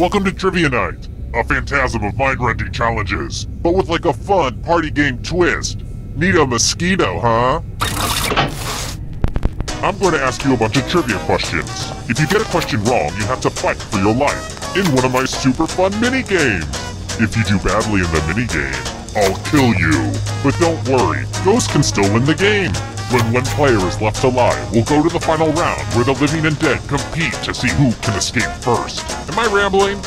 Welcome to Trivia Night, a phantasm of mind-rending challenges, but with like a fun party game twist. Need a mosquito, huh? I'm going to ask you a bunch of trivia questions. If you get a question wrong, you have to fight for your life in one of my super fun mini games. If you do badly in the mini game, I'll kill you. But don't worry, ghosts can still win the game. When one player is left alive, we'll go to the final round where the living and dead compete to see who can escape first. Am I rambling?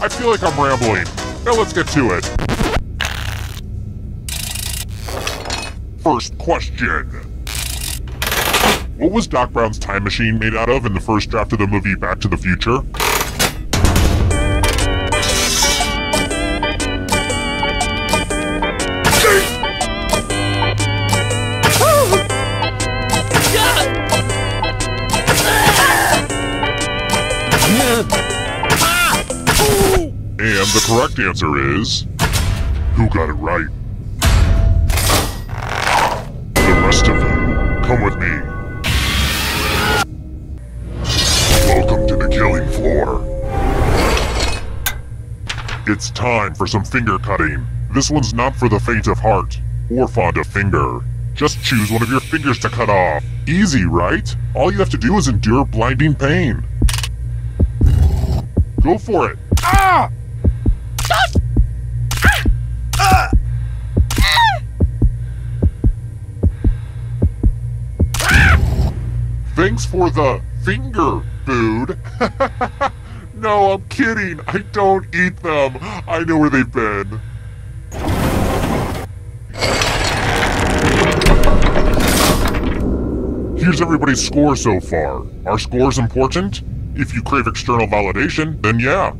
I feel like I'm rambling. Now let's get to it. First question. What was Doc Brown's time machine made out of in the first draft of the movie Back to the Future? The correct answer is... Who got it right? The rest of you, come with me. Welcome to the killing floor. It's time for some finger cutting. This one's not for the faint of heart, or fond of finger. Just choose one of your fingers to cut off. Easy, right? All you have to do is endure blinding pain. Go for it. Ah! Thanks for the finger food. no, I'm kidding. I don't eat them. I know where they've been. Here's everybody's score so far. Are scores important? If you crave external validation, then yeah.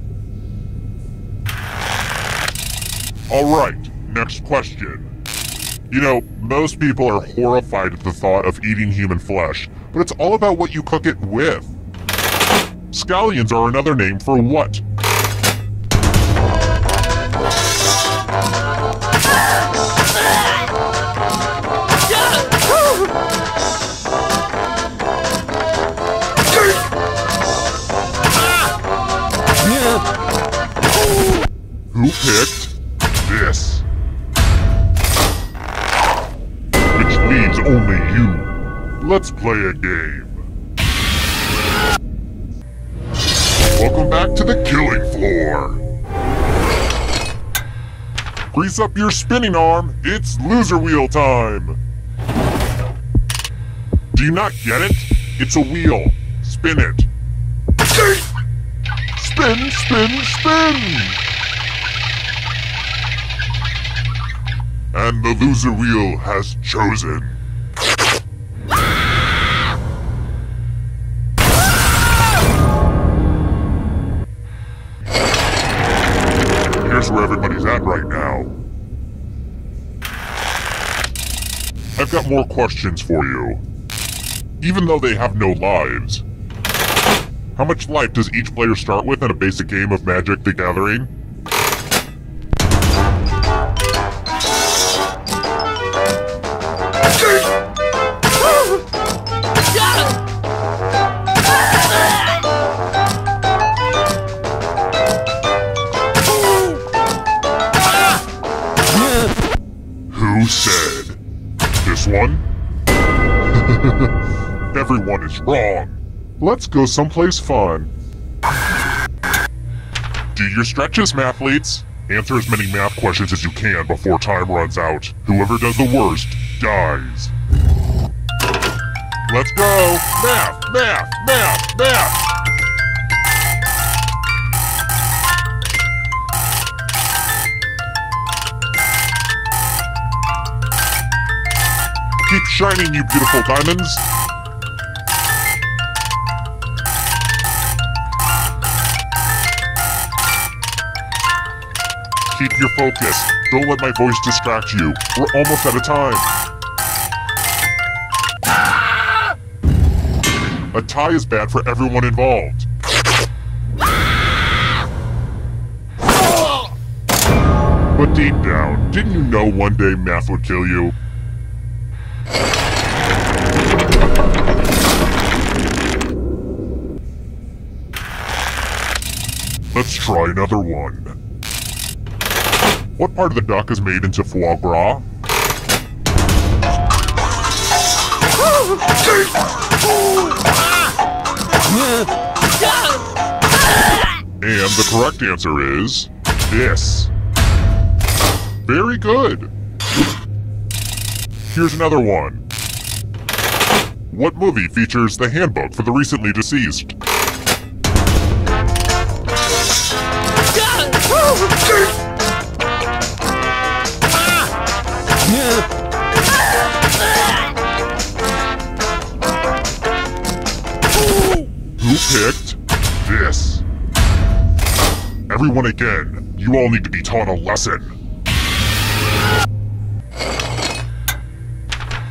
Alright, next question. You know, most people are horrified at the thought of eating human flesh, but it's all about what you cook it with. Scallions are another name for what? Who picked Let's play a game. Welcome back to the killing floor. Grease up your spinning arm. It's loser wheel time. Do you not get it? It's a wheel. Spin it. Spin, spin, spin! And the loser wheel has chosen. Where everybody's at right now. I've got more questions for you. Even though they have no lives, how much life does each player start with in a basic game of Magic the Gathering? Everyone is wrong. Let's go someplace fun. Do your stretches, mathletes. Answer as many math questions as you can before time runs out. Whoever does the worst dies. Let's go! Math, math, math, math! Keep shining, you beautiful diamonds! Keep your focus. Don't let my voice distract you. We're almost out of time. A tie is bad for everyone involved. But deep down, didn't you know one day math would kill you? Let's try another one. What part of the duck is made into foie gras? And the correct answer is this. Very good. Here's another one. What movie features the handbook for the recently deceased? Everyone again, you all need to be taught a lesson.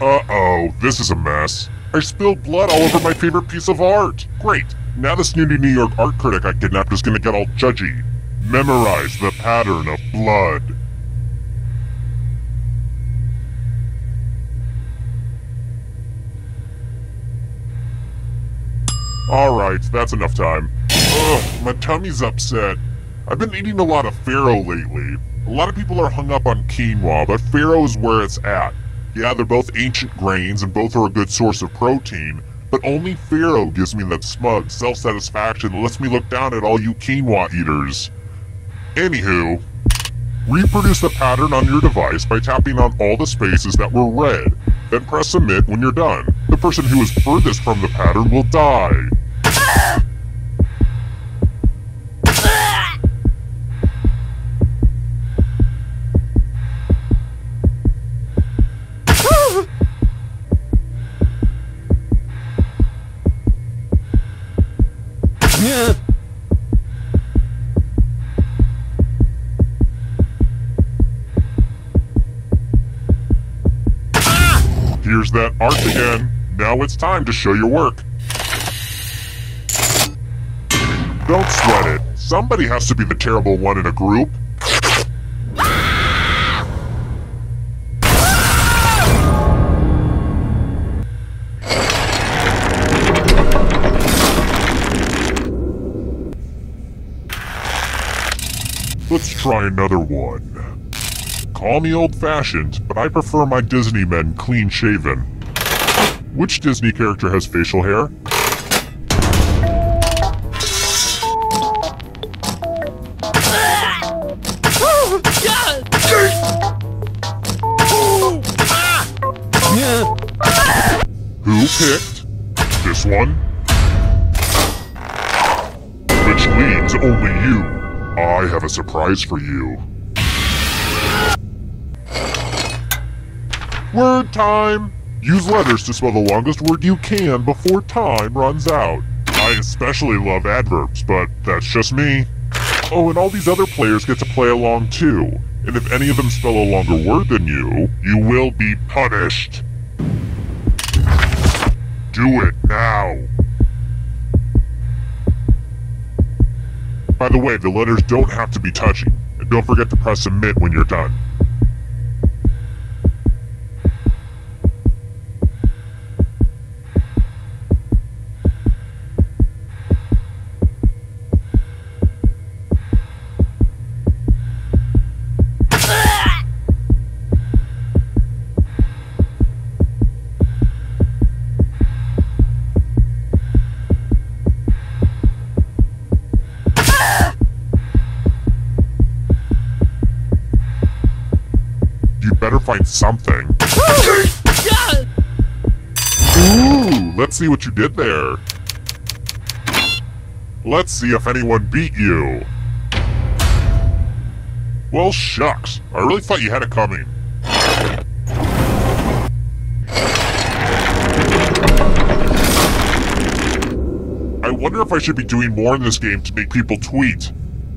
Uh-oh, this is a mess. I spilled blood all over my favorite piece of art. Great. Now this snooty New York art critic I kidnapped is gonna get all judgy. Memorize the pattern of blood. Alright, that's enough time. Ugh, my tummy's upset. I've been eating a lot of farro lately. A lot of people are hung up on quinoa, but farro is where it's at. Yeah, they're both ancient grains and both are a good source of protein, but only farro gives me that smug self-satisfaction that lets me look down at all you quinoa eaters. Anywho, reproduce the pattern on your device by tapping on all the spaces that were red. Then press submit when you're done. The person who is furthest from the pattern will die. Here's that art again. It's time to show your work. Don't sweat it. Somebody has to be the terrible one in a group. Let's try another one. Call me old-fashioned, but I prefer my Disney men clean-shaven. Which Disney character has facial hair? Who picked this one? Which leads only you. I have a surprise for you. Word time! Use letters to spell the longest word you can before time runs out. I especially love adverbs, but that's just me. Oh, and all these other players get to play along too. And if any of them spell a longer word than you, you will be punished. Do it now. By the way, the letters don't have to be touching. And don't forget to press submit when you're done. You did there. Let's see if anyone beat you. Well, shucks. I really thought you had it coming. I wonder if I should be doing more in this game to make people tweet.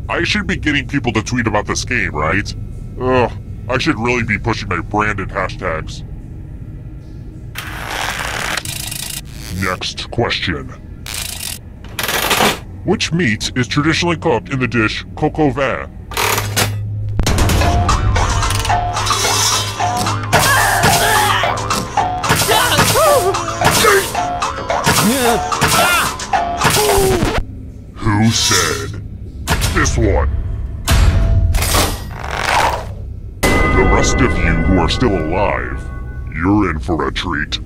I should be getting people to tweet about this game, right? Ugh, I should really be pushing my branded hashtags. Next question. Which meat is traditionally cooked in the dish au vin? Who said this one. The rest of you who are still alive, you're in for a treat.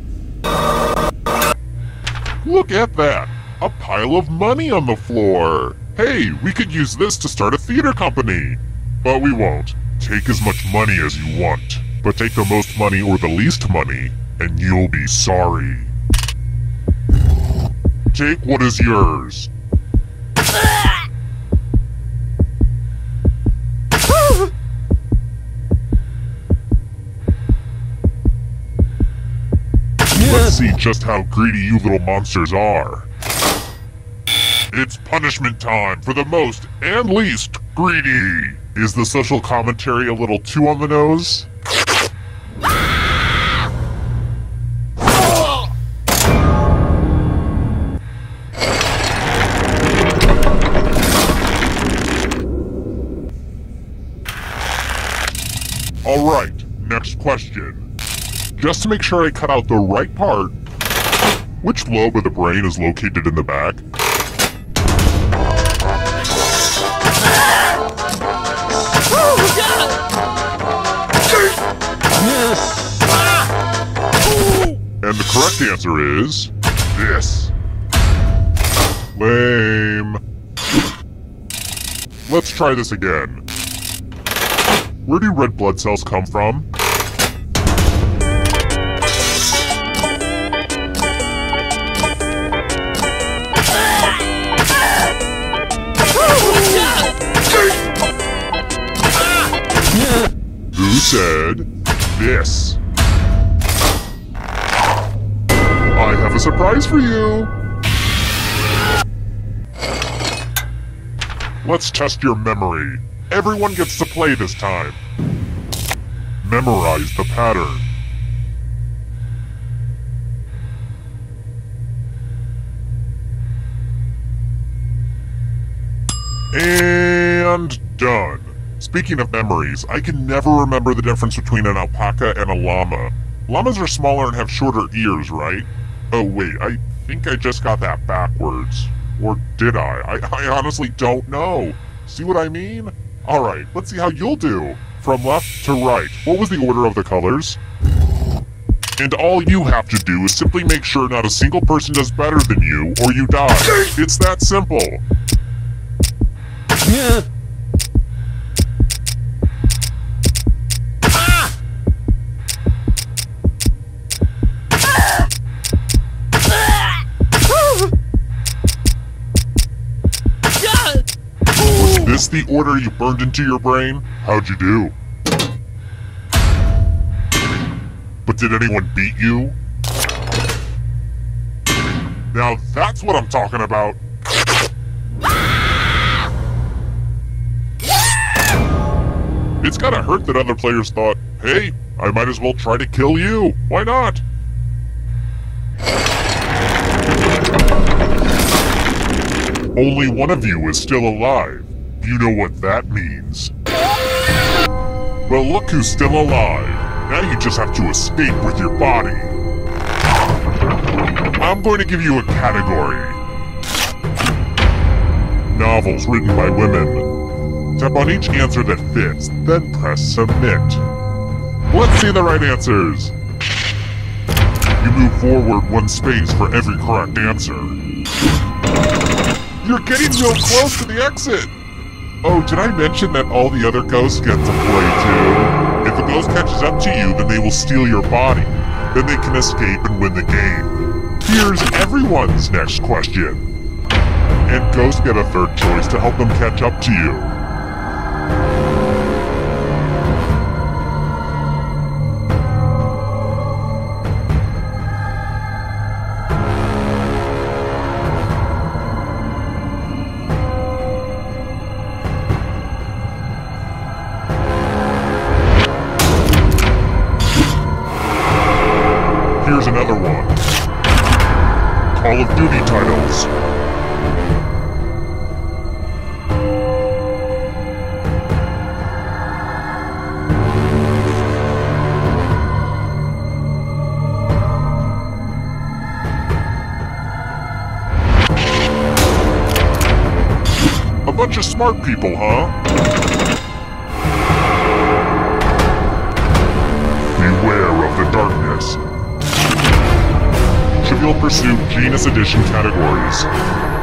Look at that! A pile of money on the floor! Hey, we could use this to start a theater company! But we won't. Take as much money as you want, but take the most money or the least money, and you'll be sorry. Take what is yours. Ah! Let's see just how greedy you little monsters are. It's punishment time for the most and least greedy. Is the social commentary a little too on the nose? Alright, next question. Just to make sure I cut out the right part, which lobe of the brain is located in the back? And the correct answer is this. Lame. Let's try this again. Where do red blood cells come from? Surprise for you! Let's test your memory. Everyone gets to play this time. Memorize the pattern. And done. Speaking of memories, I can never remember the difference between an alpaca and a llama. Llamas are smaller and have shorter ears, right? Oh wait, I think I just got that backwards. Or did I? I, I honestly don't know. See what I mean? Alright, let's see how you'll do. From left to right, what was the order of the colors? And all you have to do is simply make sure not a single person does better than you, or you die. It's that simple. Was this the order you burned into your brain? How'd you do? But did anyone beat you? Now that's what I'm talking about. It's gotta hurt that other players thought, hey, I might as well try to kill you. Why not? Only one of you is still alive. You know what that means. Well, look who's still alive. Now you just have to escape with your body. I'm going to give you a category. Novels written by women. Tap on each answer that fits, then press submit. Let's see the right answers. You move forward one space for every correct answer. You're getting real close to the exit! Oh, did I mention that all the other ghosts get to play too? If a ghost catches up to you, then they will steal your body. Then they can escape and win the game. Here's everyone's next question. And ghosts get a third choice to help them catch up to you. Smart people, huh? Beware of the darkness. Trivial Pursuit Genus Edition categories.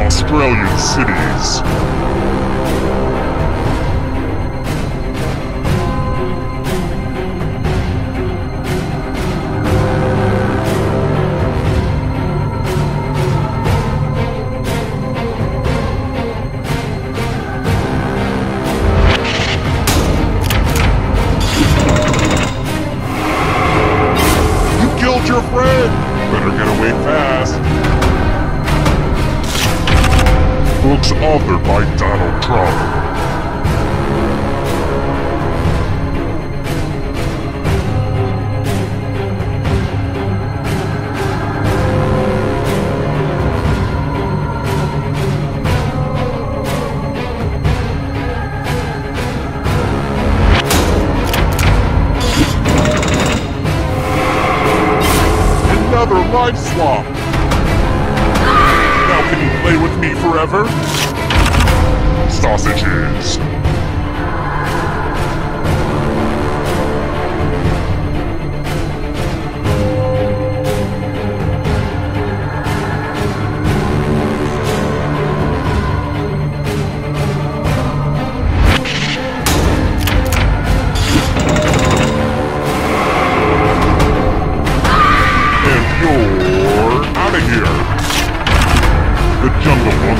Australian cities. Another life swap! Now can you play with me forever? Sausages.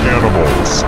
Animals.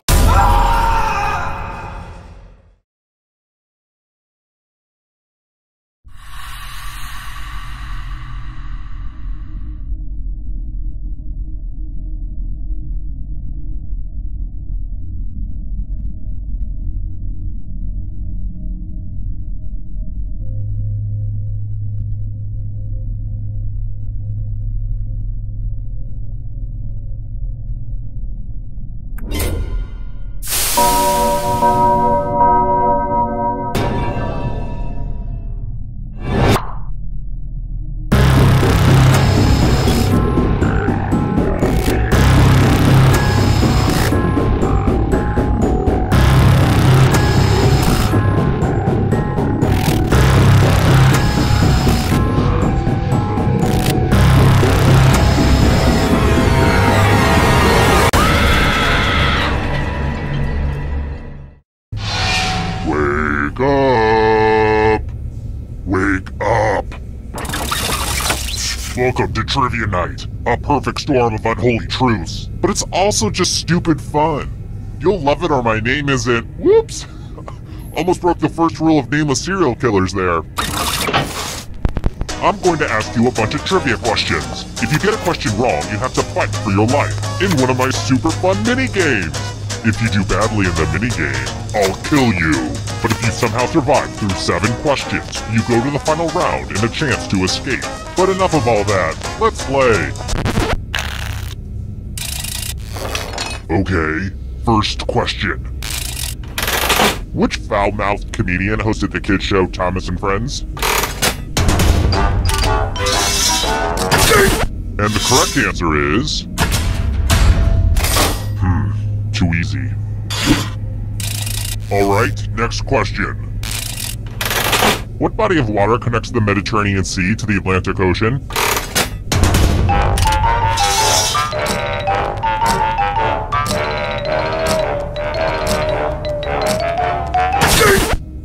Trivia Night, a perfect storm of unholy truths. But it's also just stupid fun. You'll love it or my name isn't. Whoops! Almost broke the first rule of nameless serial killers there. I'm going to ask you a bunch of trivia questions. If you get a question wrong, you have to fight for your life in one of my super fun mini games. If you do badly in the minigame, I'll kill you. But if you somehow survive through seven questions, you go to the final round and a chance to escape. But enough of all that, let's play. Okay, first question. Which foul-mouthed comedian hosted the kids show Thomas and Friends? And the correct answer is... Hmm, too easy. Alright, next question. What body of water connects the Mediterranean Sea to the Atlantic Ocean?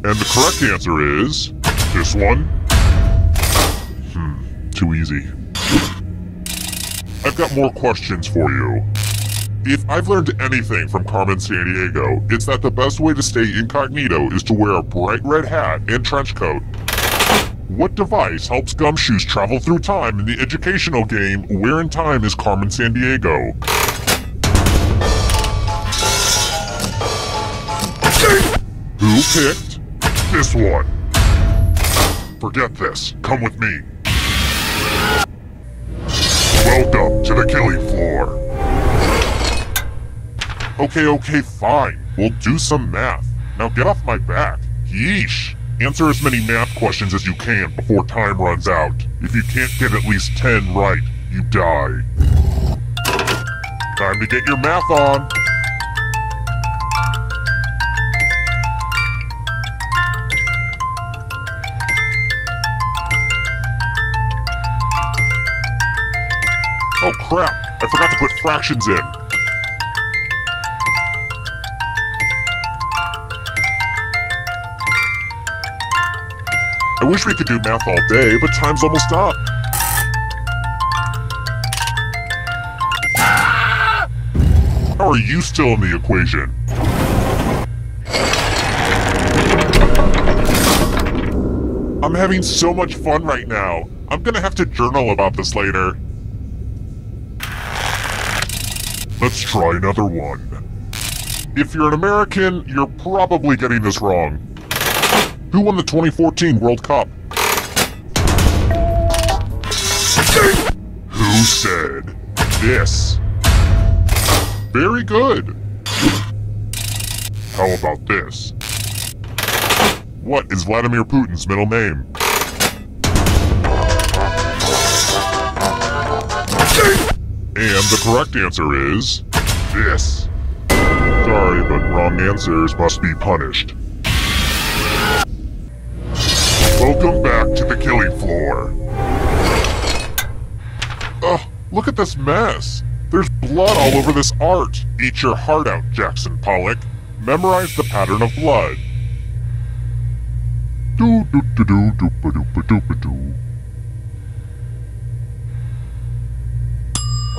And the correct answer is... this one? Hmm, too easy. I've got more questions for you. If I've learned anything from Carmen Sandiego, it's that the best way to stay incognito is to wear a bright red hat and trench coat. What device helps gumshoes travel through time in the educational game Where in Time is Carmen Sandiego? Who picked this one? Forget this. Come with me. Welcome to the killing floor. Okay, okay, fine. We'll do some math. Now get off my back. Yeesh. Answer as many math questions as you can before time runs out. If you can't get at least 10 right, you die. Time to get your math on. Oh crap, I forgot to put fractions in. I wish we could do math all day, but time's almost up. How are you still in the equation? I'm having so much fun right now. I'm gonna have to journal about this later. Let's try another one. If you're an American, you're probably getting this wrong. Who won the 2014 World Cup? Who said this? Very good. How about this? What is Vladimir Putin's middle name? And the correct answer is this. Sorry, but wrong answers must be punished. Welcome back to the killing floor. Ugh, look at this mess. There's blood all over this art. Eat your heart out, Jackson Pollock. Memorize the pattern of blood. Do do do do do ba do ba do ba do.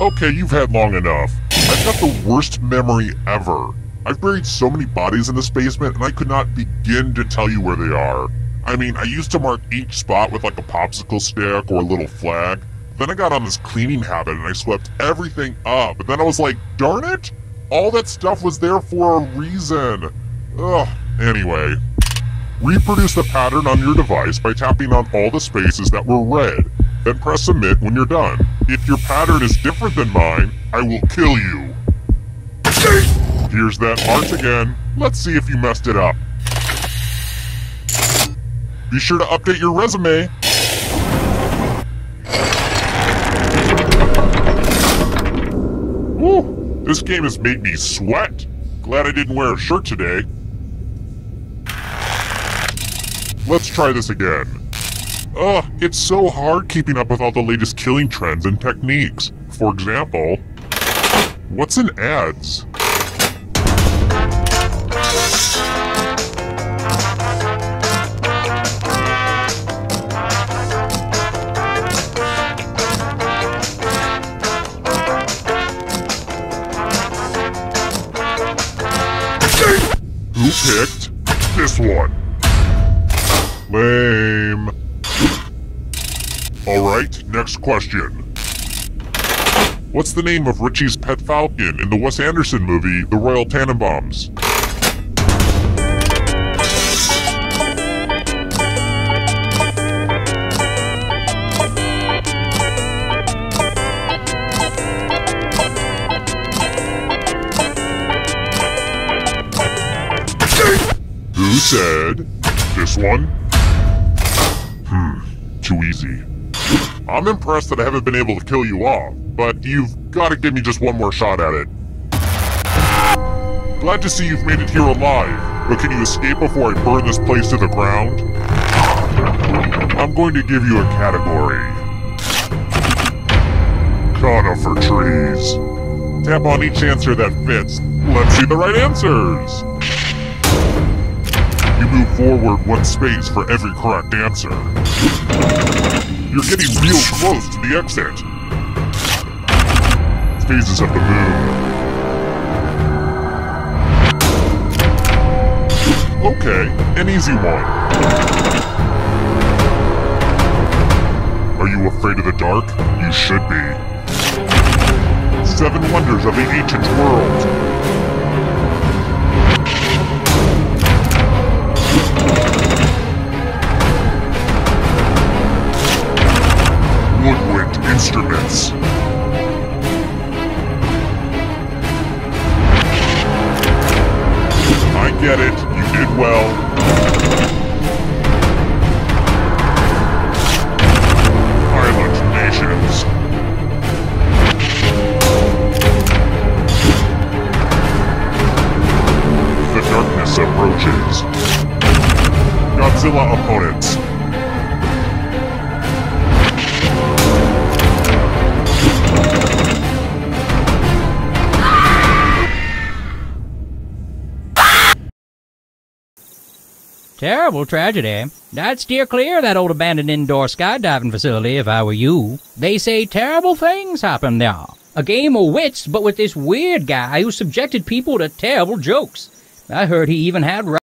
Okay, you've had long enough. I've got the worst memory ever. I've buried so many bodies in this basement and I could not begin to tell you where they are. I mean, I used to mark each spot with like a popsicle stick or a little flag. Then I got on this cleaning habit and I swept everything up. And then I was like, darn it! All that stuff was there for a reason. Ugh. Anyway, reproduce the pattern on your device by tapping on all the spaces that were red. Then press submit when you're done. If your pattern is different than mine, I will kill you. Here's that art again. Let's see if you messed it up. Be sure to update your resume. Woo! This game has made me sweat. Glad I didn't wear a shirt today. Let's try this again. Ugh, it's so hard keeping up with all the latest killing trends and techniques. For example, what's in ads? Next question. What's the name of Richie's pet falcon in the Wes Anderson movie, The Royal Tenenbaums? Who said this one? Hmm, too easy. I'm impressed that I haven't been able to kill you off, but you've got to give me just one more shot at it. Glad to see you've made it here alive, but can you escape before I burn this place to the ground? I'm going to give you a category. Conifer trees. Tap on each answer that fits. Let's see the right answers. You move forward one space for every correct answer. You're getting real close to the exit. Phases of the moon. Okay, an easy one. Are you afraid of the dark? You should be. Seven wonders of the ancient world. Instruments. I get it, you did well. Island nations. The darkness approaches. Godzilla opponents. Terrible tragedy. I'd steer clear of that old abandoned indoor skydiving facility if I were you. They say terrible things happen there. A game of wits, but with this weird guy who subjected people to terrible jokes. I heard he even had